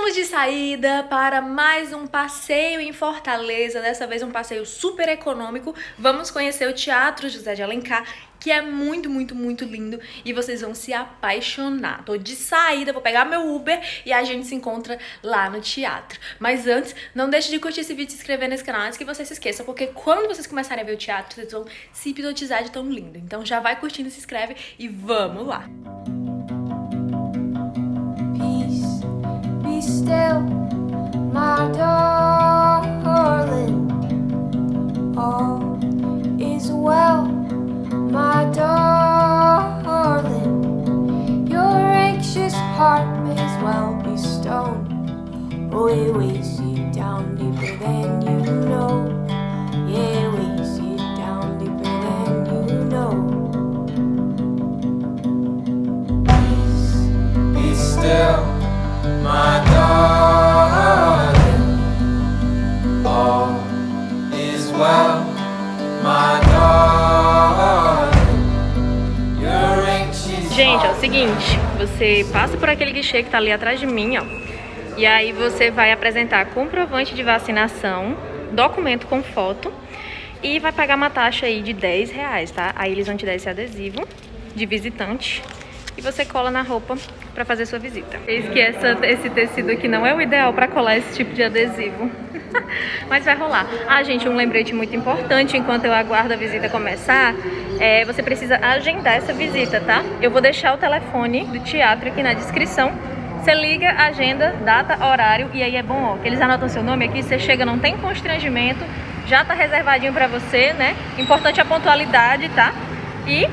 Estamos de saída para mais um passeio em Fortaleza, dessa vez um passeio super econômico. Vamos conhecer o Teatro José de Alencar, que é muito, muito, muito lindo e vocês vão se apaixonar. Tô de saída, vou pegar meu Uber e a gente se encontra lá no teatro. Mas antes, não deixe de curtir esse vídeo e se inscrever nesse canal antes que você se esqueça, porque quando vocês começarem a ver o teatro, vocês vão se hipnotizar de tão lindo. Então já vai curtindo, se inscreve e vamos lá! Still, my darling. All is well, my darling. Your anxious heart may as well be stone. Oh, it weighs you down deeper than you know. Yeah, it weighs you down deeper than you know. Peace, be still. Gente, seguinte, você passa por aquele guichê que tá ali atrás de mim, ó. E aí você vai apresentar comprovante de vacinação, documento com foto e vai pagar uma taxa aí de 10 reais, tá? Aí eles vão te dar esse adesivo de visitante e você cola na roupa para fazer sua visita. Eis que essa, esse tecido aqui não é o ideal para colar esse tipo de adesivo. Mas vai rolar. Ah, gente, um lembrete muito importante enquanto eu aguardo a visita começar, é, você precisa agendar essa visita, tá? Eu vou deixar o telefone do teatro aqui na descrição. Você liga, agenda, data, horário e aí é bom, ó, que eles anotam seu nome aqui, você chega, não tem constrangimento, já tá reservadinho pra você, né? Importante a pontualidade, tá? E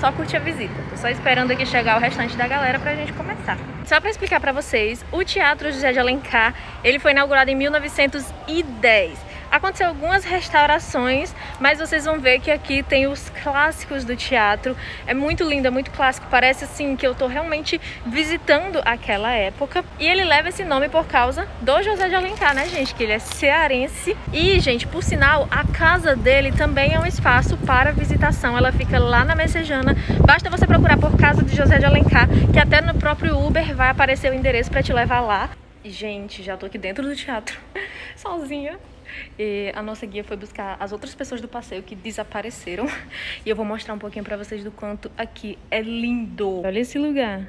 só curtir a visita. Tô só esperando aqui chegar o restante da galera pra gente começar. Só pra explicar pra vocês, o Teatro José de Alencar, ele foi inaugurado em 1910. Aconteceu algumas restaurações, mas vocês vão ver que aqui tem os clássicos do teatro. É muito lindo, é muito clássico. Parece assim que eu tô realmente visitando aquela época. E ele leva esse nome por causa do José de Alencar, né, gente? Que ele é cearense. E, gente, por sinal, a casa dele também é um espaço para visitação. Ela fica lá na Messejana. Basta você procurar por Casa de José de Alencar, que até no próprio Uber vai aparecer o endereço para te levar lá. Gente, já tô aqui dentro do teatro, sozinha. E a nossa guia foi buscar as outras pessoas do passeio que desapareceram. E eu vou mostrar um pouquinho pra vocês do quanto aqui é lindo. Olha esse lugar.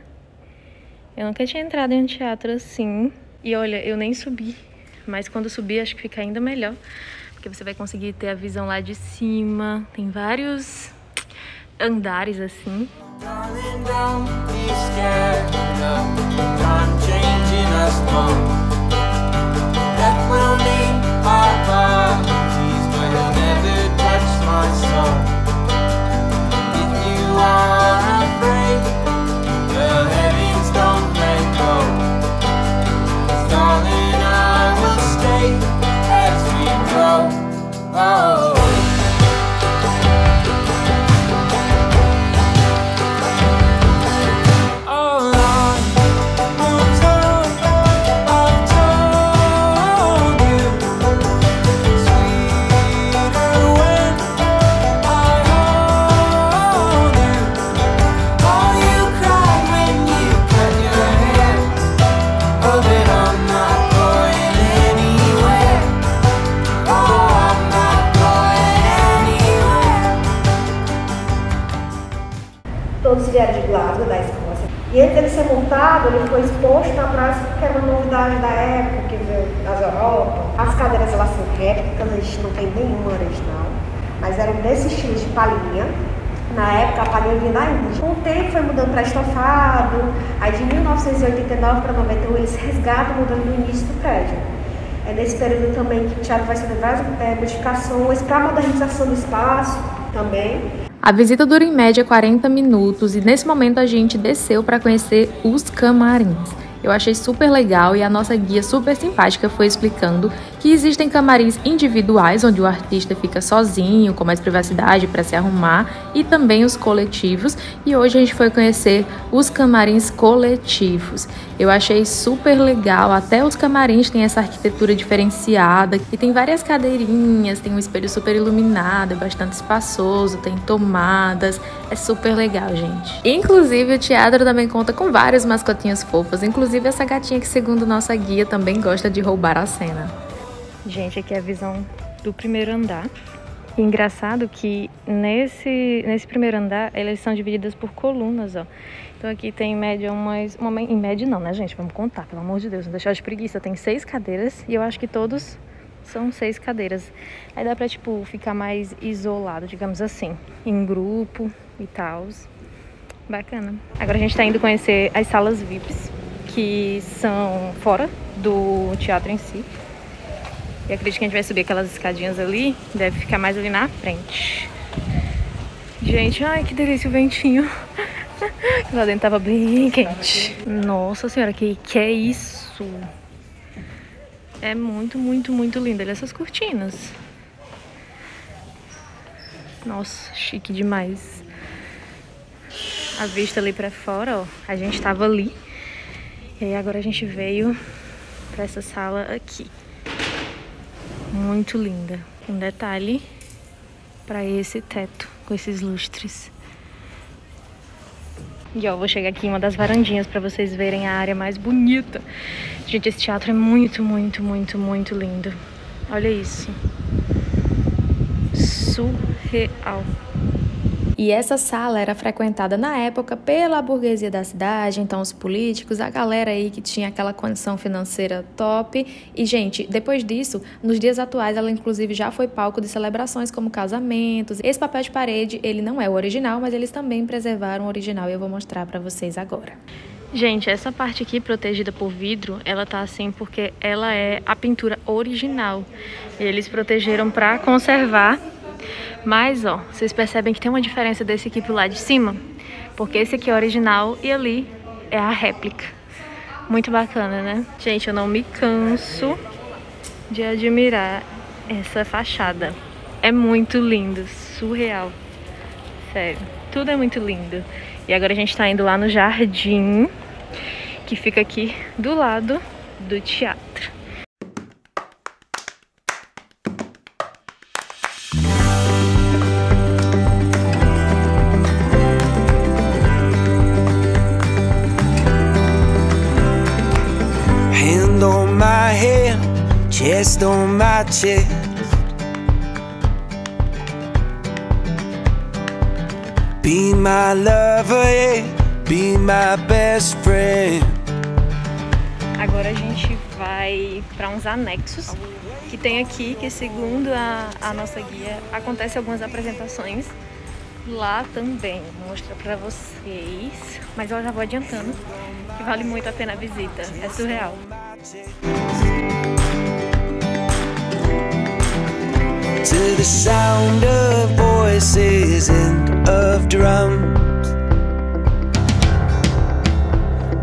Eu nunca tinha entrado em um teatro assim. E olha, eu nem subi. Mas quando subir, acho que fica ainda melhor. Porque você vai conseguir ter a visão lá de cima. Tem vários andares assim. Darling, ele foi exposto na praça porque era uma novidade da época, que veio das Europa. As cadeiras elas são réplicas, a gente não tem nenhuma original, mas eram desse estilo de palhinha. Na época a palhinha vinha da Índia. Com o tempo foi mudando para estofado, aí de 1989 para 91 eles resgatam mudando no início do prédio. É nesse período também que o teatro vai fazer várias é, modificações para a modernização do espaço também. A visita dura em média 40 minutos e nesse momento a gente desceu para conhecer os camarins. Eu achei super legal e a nossa guia super simpática foi explicando que existem camarins individuais, onde o artista fica sozinho, com mais privacidade para se arrumar, e também os coletivos. E hoje a gente foi conhecer os camarins coletivos. Eu achei super legal, até os camarins têm essa arquitetura diferenciada, e tem várias cadeirinhas, tem um espelho super iluminado, é bastante espaçoso, tem tomadas, é super legal, gente. Inclusive, o teatro também conta com várias mascotinhas fofas, inclusive essa gatinha que, segundo nossa guia, também gosta de roubar a cena. Gente, aqui é a visão do primeiro andar. Engraçado que nesse, nesse primeiro andar, elas são divididas por colunas, ó. Então aqui tem em média umas... Uma, em média não, né, gente? Vamos contar, pelo amor de Deus. Não deixar de preguiça. Tem seis cadeiras e eu acho que todos são seis cadeiras. Aí dá pra, tipo, ficar mais isolado, digamos assim. Em grupo e tal. Bacana. Agora a gente tá indo conhecer as salas VIPs, que são fora do teatro em si. E acredito que a gente vai subir aquelas escadinhas ali. Deve ficar mais ali na frente. Gente, ai que delícia o ventinho. Lá dentro tava bem quente. Nossa senhora, que que é isso? É muito, muito, muito lindo. Olha essas cortinas. Nossa, chique demais. A vista ali pra fora, ó. A gente tava ali. E aí agora a gente veio pra essa sala aqui. Muito linda. Um detalhe para esse teto com esses lustres. E ó, vou chegar aqui em uma das varandinhas para vocês verem a área mais bonita. Gente, esse teatro é muito, muito, muito, muito lindo. Olha isso. Surreal. E essa sala era frequentada na época pela burguesia da cidade, então os políticos, a galera aí que tinha aquela condição financeira top. E, gente, depois disso, nos dias atuais, ela inclusive já foi palco de celebrações como casamentos. Esse papel de parede, ele não é o original, mas eles também preservaram o original e eu vou mostrar para vocês agora. Gente, essa parte aqui protegida por vidro, ela tá assim porque ela é a pintura original. E eles protegeram para conservar mas, ó, vocês percebem que tem uma diferença desse aqui pro lado de cima? Porque esse aqui é original e ali é a réplica. Muito bacana, né? Gente, eu não me canso de admirar essa fachada. É muito lindo, surreal. Sério, tudo é muito lindo. E agora a gente tá indo lá no jardim, que fica aqui do lado do teatro. Be my lover, yeah. Be my best friend. Agora a gente vai para uns anexos que tem aqui, que segundo a, a nossa guia, acontece algumas apresentações lá também. Vou mostrar para vocês, mas eu já vou adiantando que vale muito a pena a visita. É surreal. To the sound of voices and of drums.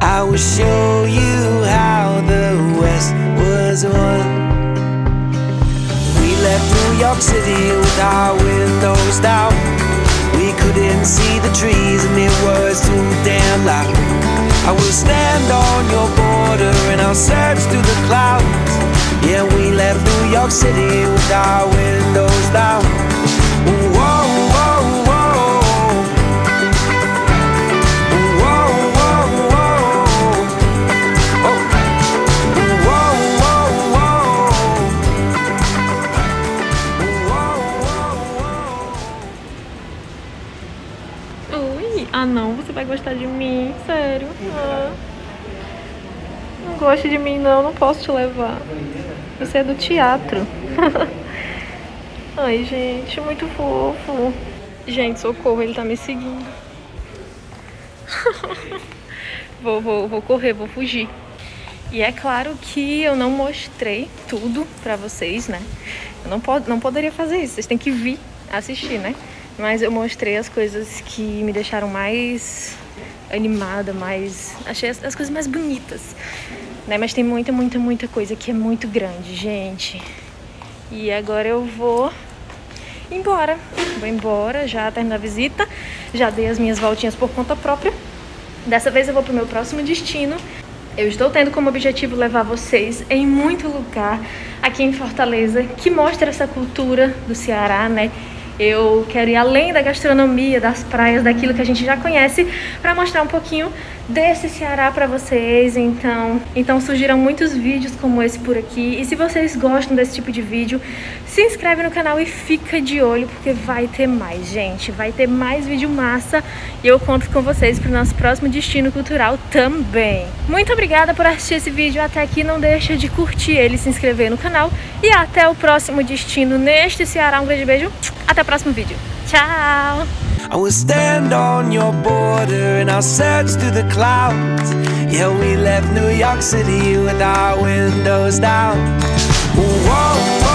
I will show you how the West was won. We left New York City with our windows down. We couldn't see the trees and it was too damn loud. I will stand on your border and I'll search through the clouds. Yeah, we left New York City with our windows down. Whoa, whoa, whoa. Whoa, whoa, whoa. Oh. Whoa, whoa, whoa. Oi, ah não, você vai gostar de mim, sério. Ah. Não gosta de mim não, não posso te levar. Você é do teatro. Ai, gente, muito fofo. Gente, socorro, ele tá me seguindo. vou, vou, vou correr, vou fugir. E é claro que eu não mostrei tudo pra vocês, né? Eu não, pod não poderia fazer isso, vocês têm que vir assistir, né? Mas eu mostrei as coisas que me deixaram mais animada, mais... Achei as, as coisas mais bonitas né? Mas tem muita, muita, muita coisa que é muito grande, gente. E agora eu vou embora. Vou embora, já terminei a visita, já dei as minhas voltinhas por conta própria. Dessa vez eu vou pro meu próximo destino. Eu estou tendo como objetivo levar vocês em muito lugar aqui em Fortaleza que mostra essa cultura do Ceará, né? Eu quero ir além da gastronomia, das praias, daquilo que a gente já conhece, para mostrar um pouquinho desse Ceará para vocês. Então, então surgiram muitos vídeos como esse por aqui. E se vocês gostam desse tipo de vídeo, se inscreve no canal e fica de olho porque vai ter mais, gente. Vai ter mais vídeo massa e eu conto com vocês para o nosso próximo destino cultural também. Muito obrigada por assistir esse vídeo até aqui. Não deixa de curtir ele, se inscrever no canal e até o próximo destino neste Ceará. Um grande beijo. Até o próximo vídeo. Tchau! I will stand on your border and I'll search through the clouds. Yeah, we left New York City with our windows down. Whoa.